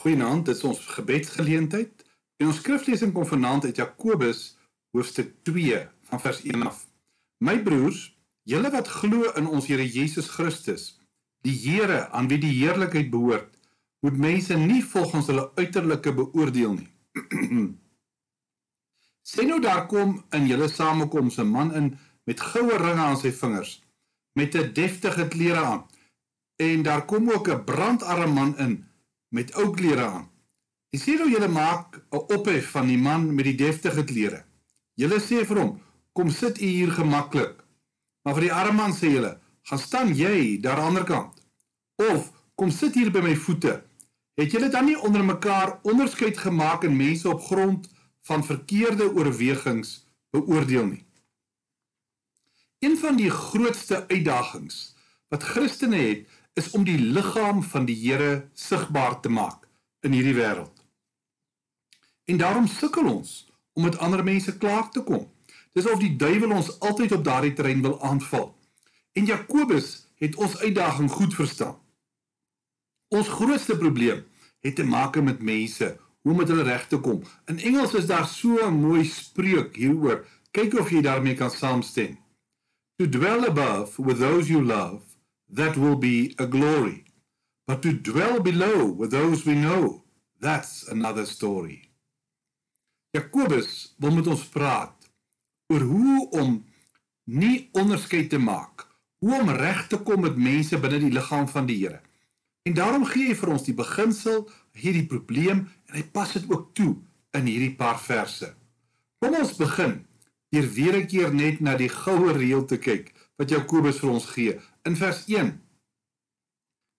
Goeienaand, dit is ons gebedsgeleentheid. En ons skriflesing kom vanaand uit Jakobus hoofstuk 2 van vers 1 af. My broers, julle wat glo in ons Here Jesus Christus, die Here aan wie die heerlikheid behoort, moet mense nie volgens hulle uiterlike beoordeel nie. Sien nou daar kom in julle samekoms 'n man in met goue ringe aan sy vingers, met 'n deftige klere aan. En daar kom ook 'n brandarme man in met ou klere aan. Jy sien hoe julle maak 'n ophef van die man met die deftige klere. Julle sê vir hom, "Kom sit u hier gemaklik." Maar vir die arme man sê julle, "Gaan staan jy daar aan die ander kant." Of, "Kom sit hier by my voete." Het julle dan nie onder mekaar onderskeid gemaak en mense op grond van verkeerde oorwegings beoordeel nie? Een van die grootste uitdagings wat Christene het, is om die liggaam van die Here sigbaar te maak in hierdie wêreld. En daarom sukkel ons om met ander mense klaar te kom. Dis of die duiwel ons altyd op daardie terrein wil aanval. En Jakobus het ons uitdaging goed verstaan. Ons grootste probleem het te maak met mense, hoe om met hulle reg te kom. In Engels is daar so 'n mooi spreuk hieroor. Kyk of jy daarmee kan saamstem. To dwell above with those you love that will be a glory. But to dwell below with those we know, that's another story. Jakobus wil met ons praat oor hoe om nie onderskeid te maak, hoe om reg te kom met mense binne die liggaam van die Here. En daarom gee hy vir ons die beginsel, hierdie probleem en hy pas dit ook toe in hierdie paar verse. Kom ons begin deur weer 'n keer net na die goue reël te kyk wat Jakobus vir ons gee in vers 1.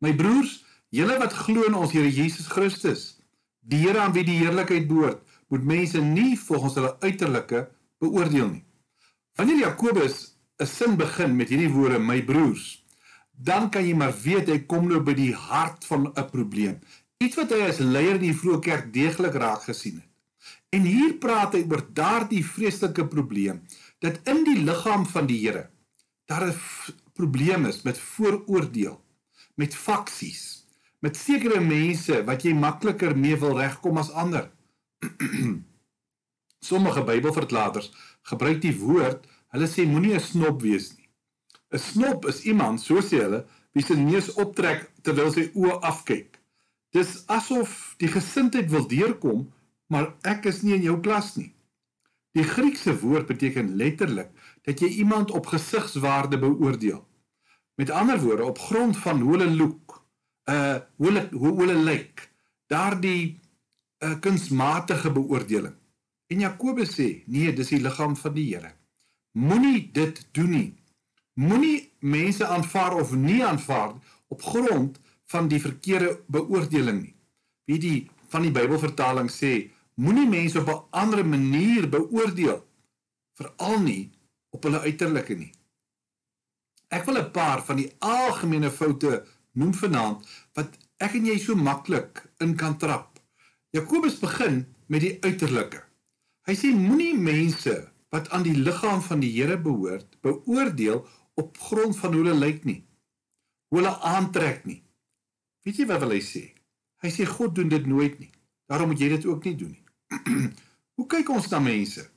My broers, julle wat glo in ons Here Jesus Christus, die Here aan wie die heerlikheid behoort, moet mense nie volgens hulle uiterlike beoordeel nie. Wanneer Jakobus 'n sin begin met hierdie woorde my broers, dan kan jy maar weet hy kom nou by die hart van 'n probleem. Iets wat hy as leier in die vroeë kerk deeglik raak gesien het. En hier praat hy oor daardie vreeslike probleem dat in die liggaam van die Here daar 'n probleem is met vooroordeel, met faksies, met sekere mense wat jy makliker mee wil regkom as ander. Sommige Bybelvertalers gebruik die woord, hulle sê moenie 'n snop wees nie. 'n Snop is iemand, so sê hulle, wie sy neus optrek terwyl sy oë afkyk. Dis asof die gesindheid wil deurkom, maar ek is nie in jou klas nie. Die Griekse woord beteken letterlik dat jy iemand op gesigswaarde beoordeel. Met ander woorde, op grond van hoe hulle look, uh hoe hulle hoe hulle lyk, daardie uh kunsmatige beoordeling. En Jakobus sê, nee, dis die liggaam van die Here. Moenie dit doen nie. Moenie mense aanvaar of nie aanvaar op grond van die verkeerde beoordeling nie. Wie die van die Bybelvertaling sê, moenie mense op 'n ander manier beoordeel veral nie op hulle uiterlike nie. Ek wil 'n paar van die algemene foute noem vanaand wat ek en jy so maklik in kan trap. Jakobus begin met die uiterlike. Hy sê moenie mense wat aan die liggaam van die Here behoort beoordeel op grond van hoe hulle lyk nie. Hoe hulle aantrek nie. Weet jy wat wil hy sê? Hy sê God doen dit nooit nie. Daarom moet jy dit ook nie doen nie. hoe kyk ons na mense?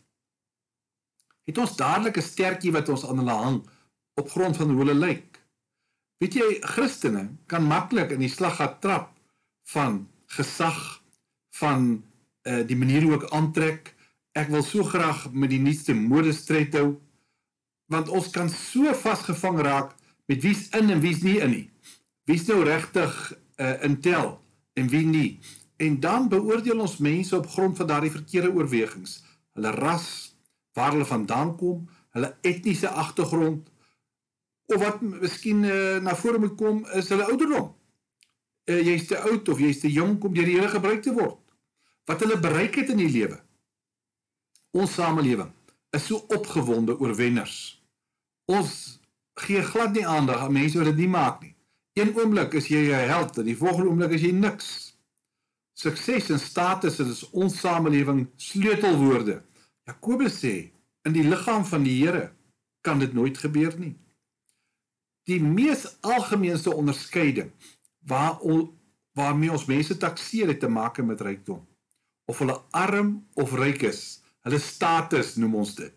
het ons dadelik 'n stertjie wat ons aan hulle hang op grond van hoe hulle lyk. Weet jy, Christene kan maklik in die slag gat trap van gesag, van uh die manier hoe ek aantrek. Ek wil so graag met die nuutste modestryd hou want ons kan so vasgevang raak met wie's in en wie's nie in nie. Wie's nou regtig uh intel en wie nie. En dan beoordeel ons mense op grond van daardie verkeerde oorwegings. Hulle ras, waar hulle vandaan kom, hulle etniese agtergrond of wat miskien uh, na vore moet kom is hulle ouderdom. Uh, jy's te oud of jy's te jonk om deur die Here gebruik te word. Wat hulle bereik het in die lewe. Ons samelewing is so opgewonde oor wenners. Ons gee glad nie aandag aan mense wat dit nie maak nie. Een oomblik is jy 'n held en die volgende oomblik is jy niks. Sukses en status is ons samelewing sleutelwoorde. Jakobus sê in die liggaam van die Here kan dit nooit gebeur nie. Die mees algemeenste onderskeiding waar waarmee ons mense takseer het te maak met rykdom. Of hulle arm of ryk is, hulle status noem ons dit.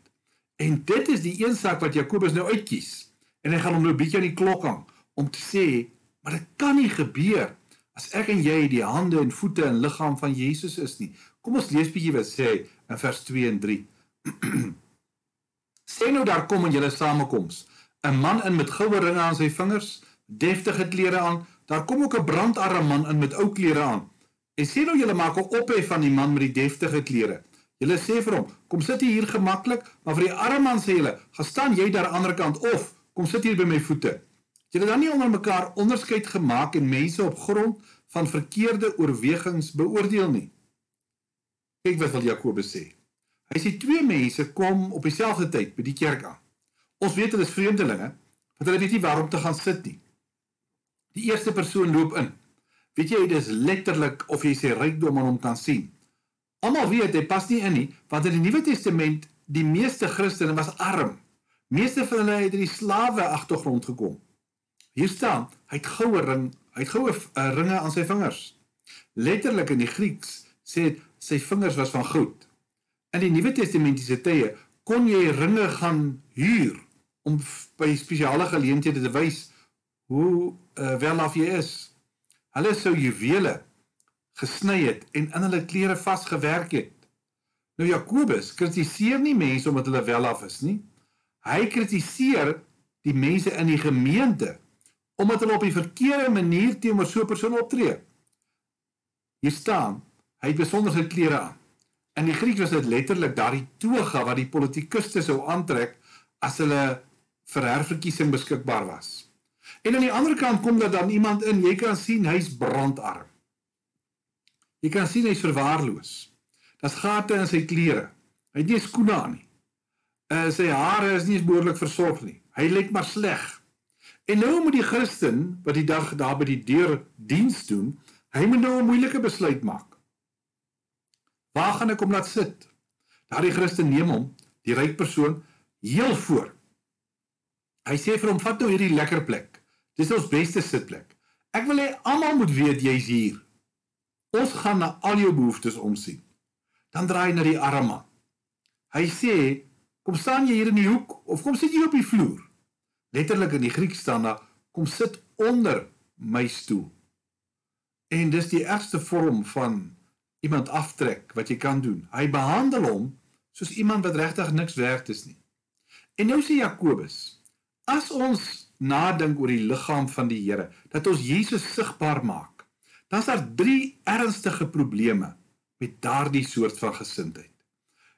En dit is die een saak wat Jakobus nou uitkies. En hy gaan hom nou 'n bietjie aan die klok hang om te sê, maar dit kan nie gebeur as ek en jy die hande en voete en liggaam van Jesus is nie. Kom ons lees bietjie wat sê hy in vers 2 en 3. sê nou daar kom in julle samekoms 'n man in met goue ringe aan sy vingers, deftige klere aan, daar kom ook 'n brandarme man in met ou klere aan. En sê nou julle maak 'n ophef van die man met die deftige klere. Julle sê vir hom, kom sit hier gemaklik, maar vir die arme man sê julle, gaan staan jy daar aan die ander kant of kom sit hier by my voete. Julle dan nie onder mekaar onderskeid gemaak en mense op grond van verkeerde oorwegings beoordeel nie. Kyk wat wil Jakobus sê. Hy sê twee mense kom op dieselfde tyd by die kerk aan. Ons weet hulle is vreemdelinge, want hulle weet nie waar om te gaan sit nie. Die eerste persoon loop in. Weet jy, dit is letterlik of jy sy rykdom aan hom kan sien. Almal weet hy pas nie in nie, want in die Nuwe Testament die meeste Christene was arm. Meeste van hulle het uit die slawe agtergrond gekom. Hier staan, hy het goue ring, hy het goue uh, ringe aan sy vingers. Letterlik in die Grieks sê dit sy vingers was van goud. In die Nuwe Testamentiese tye kon jy ringe gaan huur om by spesiale geleenthede te wys hoe uh, welaf jy is. Hulle sou juwele gesny het en in hulle klere vasgewerk het. Nou Jakobus kritiseer nie mense omdat hulle welaf is nie. Hy kritiseer die mense in die gemeente omdat hulle op die verkeerde manier teenoor so 'n persoon optree. Hier staan, hy het besonderse klere aan. In die Grieks was dit letterlik daardie toga wat die politikuste sou aantrek as hulle vir herverkiesing beskikbaar was. En aan die ander kant kom daar dan iemand in, jy kan sien hy's brandarm. Jy kan sien hy's verwaarloos. Daar's gate in sy klere. Hy het nie skoene aan nie. Uh sy hare is nie behoorlik versorg nie. Hy lyk maar sleg. En nou moet die Christen wat die dag daar by die deur diens doen, hy moet nou 'n moeilike besluit maak. Waar gaan ek hom laat sit? Daardie Christen neem hom, die ryk persoon, heel voor Hy sê vir hom vat nou hierdie lekker plek. Dis ons beste sitplek. Ek wil hê almal moet weet jy's hier. Ons gaan na al jou behoeftes omsien. Dan draai hy na die arme man. Hy sê, kom staan jy hier in die hoek of kom sit jy op die vloer? Letterlik in die Grieks staan daar kom sit onder my stoel. En dis die ergste vorm van iemand aftrek wat jy kan doen. Hy behandel hom soos iemand wat regtig niks werd is nie. En nou sê Jakobus, As ons nadink oor die liggaam van die Here, dat ons Jesus sigbaar maak, dan is daar drie ernstige probleme met daardie soort van gesindheid.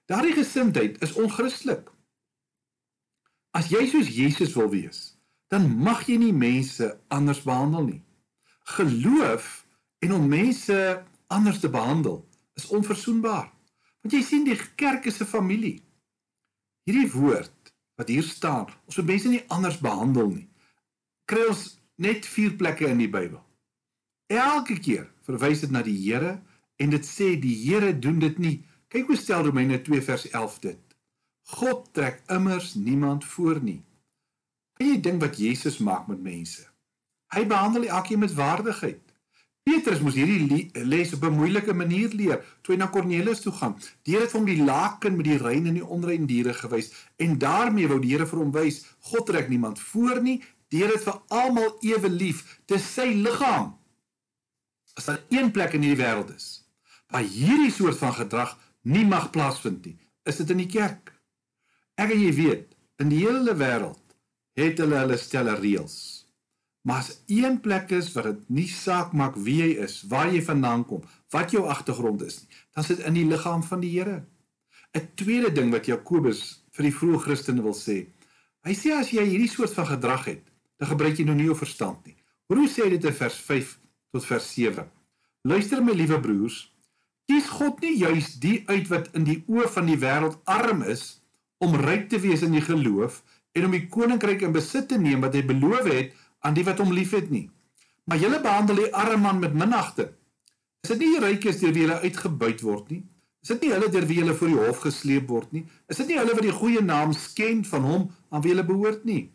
Daardie gesindheid is onchristelik. As jy soos Jesus wil wees, dan mag jy nie mense anders behandel nie. Geloof en om mense anders te behandel is onverzoenbaar. Want jy sien die kerk is 'n familie. Hierdie woord wat hier staan, ons moet mense nie anders behandel nie. Kry ons net vier plekke in die Bybel. Elke keer verwys dit na die Here en dit sê die Here doen dit nie. Kyk hoe stel Romeine 2 vers 11 dit. God trek immers niemand voor nie. Kan jy dink wat Jesus maak met mense? Hy behandel elkeen met waardigheid. Petrus moes hierdie les op 'n moeilike manier leer toe hy na Kornelius toe gaan. Die Here het hom die laken met die rein en die onrein diere gewys en daarmee wou die Here vir hom wys God trek niemand voor nie. Die Here het vir almal ewe lief. Dis sy liggaam. As daar een plek in hierdie wêreld is waar hierdie soort van gedrag nie mag plaasvind nie, is dit in die kerk. Ek en jy weet, in die hele wêreld het hulle hulle stelle reëls. Maar as een plek is waar dit nie saak maak wie jy is, waar jy vandaan kom, wat jou agtergrond is nie, dan sit in die liggaam van die Here. 'n Tweede ding wat Jakobus vir die vroeë Christene wil sê. Hy sê as jy hierdie soort van gedrag het, dan gebruik jy nou nie jou verstand nie. Hoe sê dit in vers 5 tot vers 7. Luister my liewe broers, kies God nie juis die uit wat in die oë van die wêreld arm is om ryk te wees in die geloof en om die koninkryk in besit te neem wat hy beloof het aan die wat hom liefhet nie. Maar julle behandel die arme man met minagting. Is dit nie die rykes deur wie hulle uitgebuit word nie? Is dit nie hulle deur wie hulle voor die hof gesleep word nie? Is dit nie hulle wat die goeie naam skend van hom aan wie hulle behoort nie?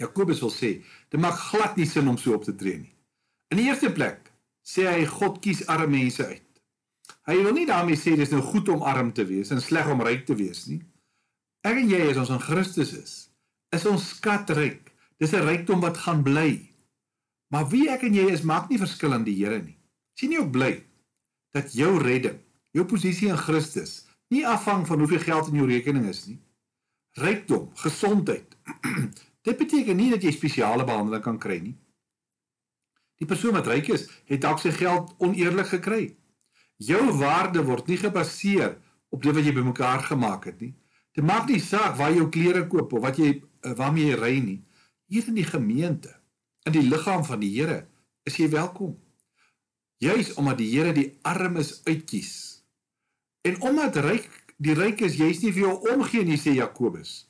Jakobus wil sê, dit maak glad nie sin om so op te tree nie. In die eerste plek sê hy God kies arme mense uit. Hy wil nie daarmee sê dis nou goed om arm te wees en sleg om ryk te wees nie. Ek en jy as ons in Christus is, is ons skatryk. Dis 'n rykdom wat gaan bly. Maar wie ek en jy is, maak nie verskil aan die Here nie. Sien jy ook bly dat jou redding, jou posisie in Christus, nie afhang van hoeveel geld in jou rekening is nie. Rykdom, gesondheid. Dit beteken nie dat jy spesiale behandeling kan kry nie. Die persoon wat ryk is, het dalk sy geld oneerlik gekry. Jou waarde word nie gebaseer op dit wat jy bymekaar gemaak het nie. Dit maak nie saak waar jy jou klere koop of wat jy eh, waarmee jy ry nie. Hier in die gemeente, in die liggaam van die Here, is jy welkom. Juis omdat die Here die armes uitkies. En omdat ryk die ryk is, jy's nie vir jou omgee nie, sê Jakobus.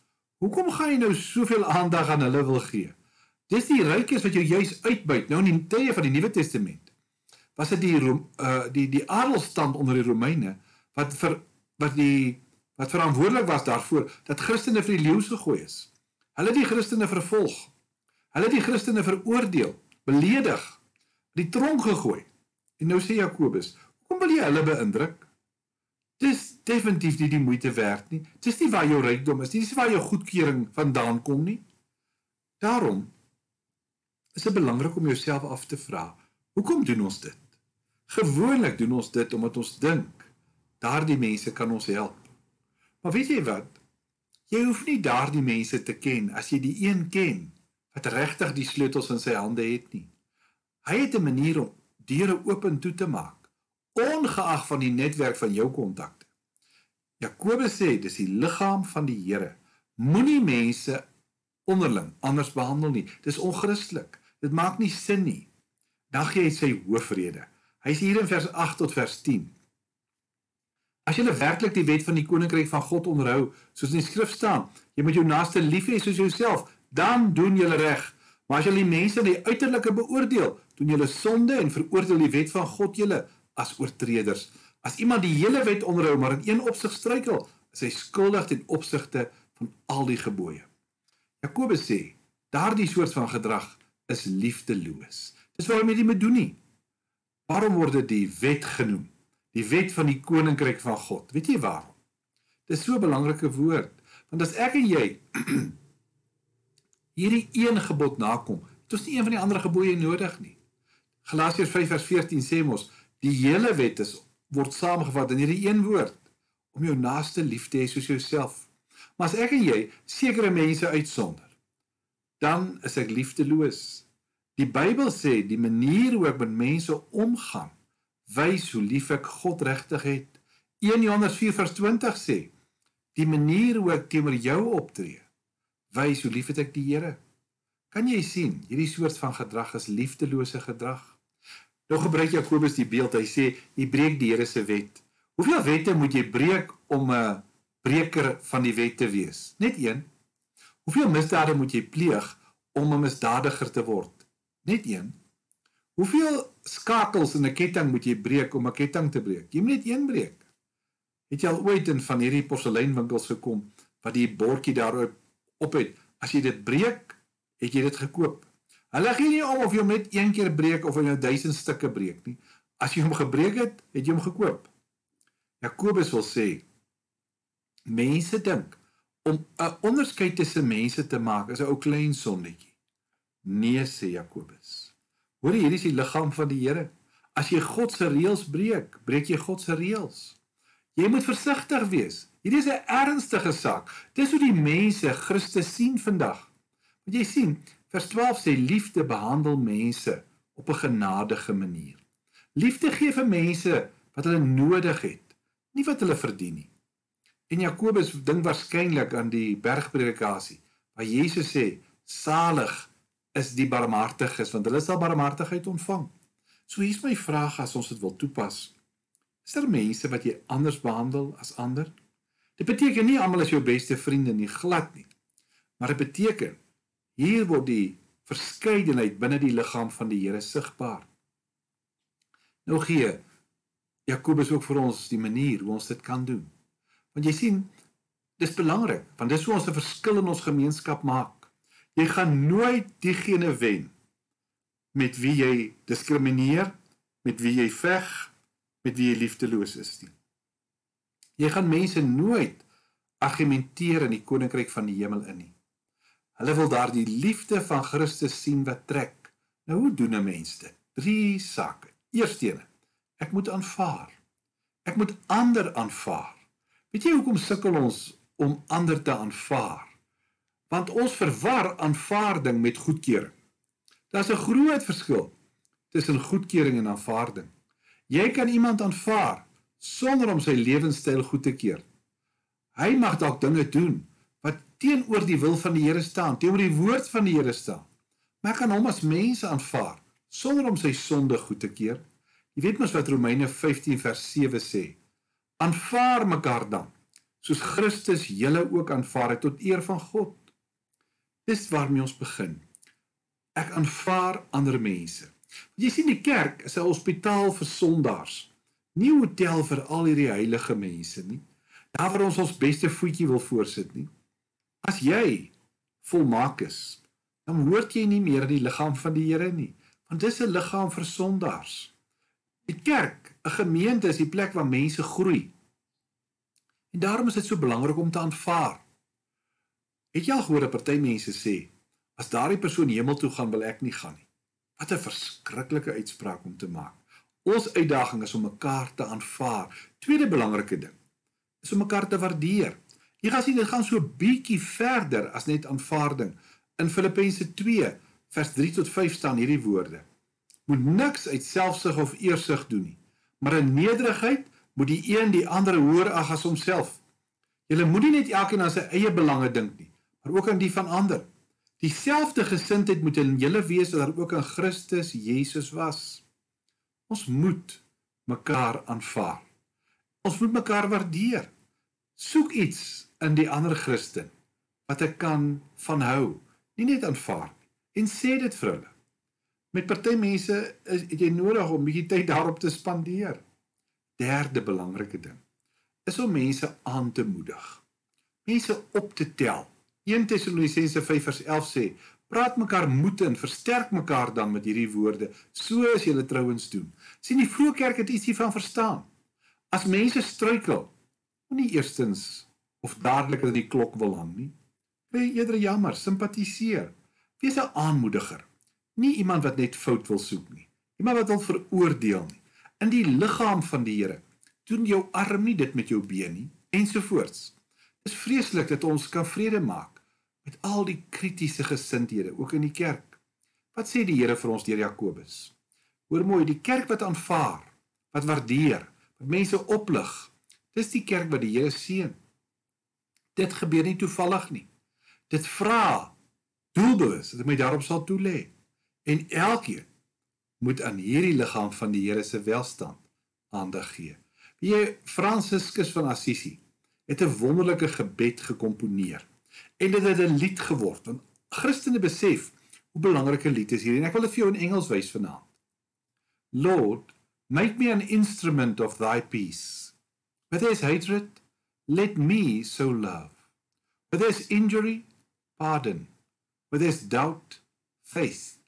Hoekom gaan jy nou soveel aandag aan hulle wil gee? Dis die rykes wat jou juis uitbuit nou in die tye van die Nuwe Testament was dit die uh die die adelstand onder die Romeine wat vir wat die wat verantwoordelik was daarvoor dat Christene vir die leeu gegooi is. Hulle het die Christene vervolg. Hulle het die Christene veroordeel, beledig, die tronk gegooi. En nou sê Jakobus, "Hoekom wil jy hulle beïndruk? Dis definitief nie die moeite werd nie. Dis nie waar jou rykdom is nie, dis waar jou goedkeuring vandaan kom nie." Daarom is dit belangrik om jouself af te vra, hoekom doen ons dit? Gewoonlik doen ons dit omdat ons dink daardie mense kan ons help. Maar weet jy wat? Jy hoef nie daardie mense te ken as jy die een ken wat regtig die sleutels in sy hande het nie. Hy het 'n manier om deure oop en toe te maak, ongeag van die netwerk van jou kontakte. Jakobus sê dis die liggaam van die Here. Moenie mense onderling anders behandel nie. Dis onchristelik. Dit maak nie sin nie. Dan gee hy sy hoofrede. Hy sê hier in vers 8 tot vers 10. As jy werklik die wet van die koninkryk van God onderhou, soos in die skrif staan, jy moet jou naaste lief hê soos jouself, dan doen jy reg. Maar as jy die mense in die uiterlike beoordeel, doen jy sonde en veroordeel die wet van God julle as oortreders. As iemand die hele wet onderhou, maar in een opsig struikel, is hy skuldig ten opsigte van al die gebooie. Jakobus sê, daardie soort van gedrag is liefdeloos. Dis waarom jy dit moet doen nie. Waarom word dit die wet genoem? Die wet van die koninkryk van God. Weet jy waarom? Dit is so 'n belangrike woord, want as ek en jy hierdie een gebod nakom, het ons nie een van die ander gebooie nodig nie. Galasiërs 5:14 sê mos, die hele wet is word saamgevat in hierdie een woord om jou naaste lief te hê soos jouself. Maar as ek en jy sekere mense uitsonder, dan is ek liefdeloos. Die Bybel sê die manier hoe ek met mense omgaan wys hoe lief ek God regtig het. 1 Johannes 4:20 sê die manier hoe ek teenoor jou optree wys hoe lief ek die Here. Kan jy sien, hierdie soort van gedrag is liefdelose gedrag. Nou gebruik Jakobus die beeld. Hy sê jy breek die Here se wet. Hoeveel wette moet jy breek om 'n breker van die wet te wees? Net een. Hoeveel misdade moet jy pleeg om 'n misdadiger te word? Net een. Hoeveel skakels in 'n ketting moet jy breek om 'n ketting te breek? Jy moet net een breek. Het jy al ooit in van hierdie porseleinwinkels gekom wat die bordjie daarop op het? As jy dit breek, het jy dit gekoop. Hulle gee nie om of jy hom net een keer breek of hy nou duisend stukke breek nie. As jy hom gebreek het, het jy hom gekoop. Jakobus wil sê mense dink om 'n onderskeid tussen mense te maak is 'n ou klein sonnetjie. Nee sê Jakobus. Hoor jy hier is die liggaam van die Here. As jy God se reëls breek, breek jy God se reëls. Jy moet versigtig wees. Hierdie is 'n ernstige saak. Dis hoe die mense Christus sien vandag. Want jy sien, vers 12 sê liefde behandel mense op 'n genadige manier. Liefde gee vir mense wat hulle nodig het, nie wat hulle verdien nie. En Jakobus dink waarskynlik aan die bergpredikasie waar Jesus sê: "Salig is die barmhartiges want hulle sal barmhartigheid ontvang. So hier's my vraag as ons dit wil toepas. Is daar mense wat jy anders behandel as ander? Dit beteken nie almal is jou beste vriende nie, glad nie. Maar dit beteken hier word die verskeidenheid binne die liggaam van die Here sigbaar. Nou gee Jakobus ook vir ons die manier hoe ons dit kan doen. Want jy sien, dis belangrik, want dis hoe ons 'n verskil in ons gemeenskap maak. Jy gaan nooit diegene wen met wie jy diskrimineer met wie jy veg, met wie jy liefdeloos is nie. Jy gaan mense nooit argumenteer in die koninkryk van die hemel in nie. Hulle wil daardie liefde van Christus sien wat trek. Nou hoe doen 'n mens dit? Drie sake. Eerstene, ek moet aanvaar. Ek moet ander aanvaar. Weet jy hoekom sukkel ons om ander te aanvaar? Want ons verwar aanvaarding met goedkeuring. Daar's 'n groot verskil tussen goedkeuring en aanvaarding. Jy kan iemand aanvaar sonder om sy lewenstyl goed te keur. Hy mag dalk dinge doen wat teenoor die wil van die Here staan, teenoor die woord van die Here staan. Maar ek kan hom as mens aanvaar sonder om sy sonde goed te keur. Jy weet mos wat Romeine 15 vers 7 sê. Aanvaar mekaar dan soos Christus julle ook aanvaar het tot eer van God. Dis waarmee ons begin ek aanvaar ander mense. Jy sien die kerk is 'n hospitaal vir sondaars. Nie 'n hotel vir al hierdie heilige mense nie. Daar waar ons ons beste voetjie wil voorsit nie. As jy volmaak is, dan hoort jy nie meer in die liggaam van die Here nie, want dis 'n liggaam vir sondaars. Die kerk, 'n gemeente is die plek waar mense groei. En daarom is dit so belangrik om te aanvaar. Het jy al gehoor 'n party mense sê, As daardie persoon hemel toe gaan, wil ek nie gaan nie. Wat 'n verskriklike uitspraak om te maak. Ons uitdaging is om mekaar te aanvaar. Tweede belangrike ding is om mekaar te waardeer. Jy gaan sien dit gaan so bietjie verder as net aanvaarding. In Filippense 2 vers 3 tot 5 staan hierdie woorde: Moet niks uit selfsug of eersug doen nie, maar in nederigheid moet die een die ander hoër ag as homself. Jy moet nie net elkeen aan sy eie belange dink nie, maar ook aan die van ander. Dieselfde gesindheid moet in julle wees wat daar ook in Christus Jesus was. Ons moet mekaar aanvaar. Ons moet mekaar waardeer. Soek iets in die ander Christen wat ek kan van hou, nie net aanvaar nie en sê dit vir hulle. Met party mense is jy nodig om bietjie tyd daarop te spandeer. Derde belangrike ding is om mense aan te moedig. Mense op te tel 1 Tessalonisense 5:11 sê: "Praat mekaar moed en versterk mekaar dan met hierdie woorde, so as julle trouens doen." sien die vroeë kerk het ietsie van verstaan. As mense struikel, moenie eerstens of dadelik in die klok wil hang nie. Wees eerder jammer, simpatiseer. Wees 'n aanmoediger, nie iemand wat net fout wil soek nie. Iemand wat wil veroordeel nie. In die liggaam van die Here, doen jou arm nie dit met jou been nie ensovoorts. Dit is vreeslik dat ons kan vrede maak met al die kritiese gesindhede ook in die kerk. Wat sê die Here vir ons deur Jakobus? Hoor mooi, die kerk wat aanvaar, wat waardeer, wat mense oplig, dis die kerk wat die Here seën. Dit gebeur nie toevallig nie. Dit vra doelbewus dat my daarop sal toelê. En elkeen moet aan hierdie liggaam van die Here se welstand aandag gee. Wie Franciscus van Assisi het 'n wonderlike gebed gekomponeer en dit het 'n lied geword want Christene besef hoe belangrik 'n lied is hier en ek wil dit vir jou in Engels wys vanaand. Lord, make me an instrument of thy peace. Where there's hatred, let me so love. Where there's injury, pardon. Where there's doubt, faith.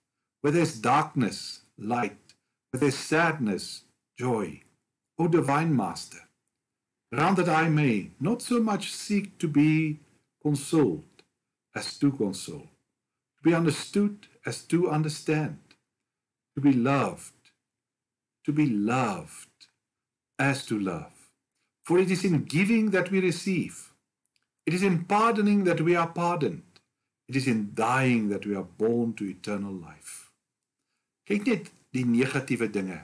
Where there's darkness, light. Where there's sadness, joy. O divine master, grant that I may not so much seek to be consoled as to console, to be understood as to understand, to be loved, to be loved as to love. For it is in giving that we receive, it is in pardoning that we are pardoned, it is in dying that we are born to eternal life. Kyk net die negatiewe dinge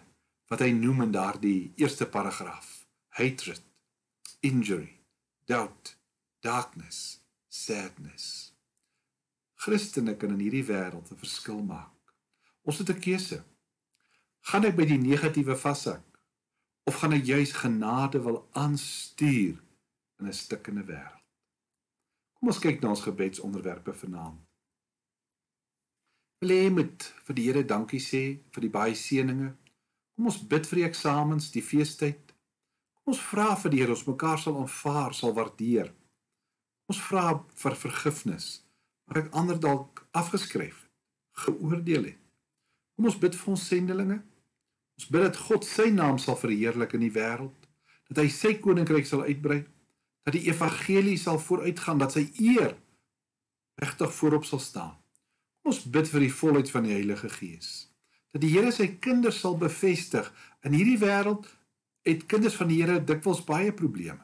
wat hy noem in daardie eerste paragraaf. Hatred, injury, doubt, darkness, sadness. Christene kan in hierdie wêreld 'n verskil maak. Ons het 'n keuse. Gaan ek by die negatiewe vashak of gaan ek juis genade wil aanstuur in 'n stikkende wêreld? Kom ons kyk na ons gebedsonderwerpe vanaand. Wil jy met vir die Here dankie sê vir die baie seënings? Kom ons bid vir die eksamens, die feestyd. Kom ons vra vir die Here ons mekaar sal aanvaar, sal waardeer. Ons vra vir vergifnis wat ek ander dalk afgeskryf, geoordeel het. Kom ons bid vir ons sendelinge. Ons bid dat God sy naam sal verheerlik in die wêreld, dat hy sy koninkryk sal uitbrei, dat die evangelie sal vooruitgaan, dat sy eer regtig voorop sal staan. Kom ons bid vir die volheid van die Heilige Gees. Dat die Here sy kinders sal bevestig. In hierdie wêreld het kinders van die Here dikwels baie probleme.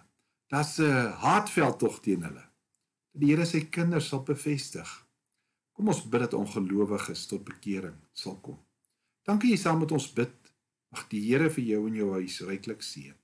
Daar's 'n haatveld tog teen hulle. Die Here sy kinders sal bevestig. Kom ons bid dat ongelowiges tot bekering sal kom. Dankie jy saam met ons bid. Mag die Here vir jou en jou huis ryklik seën.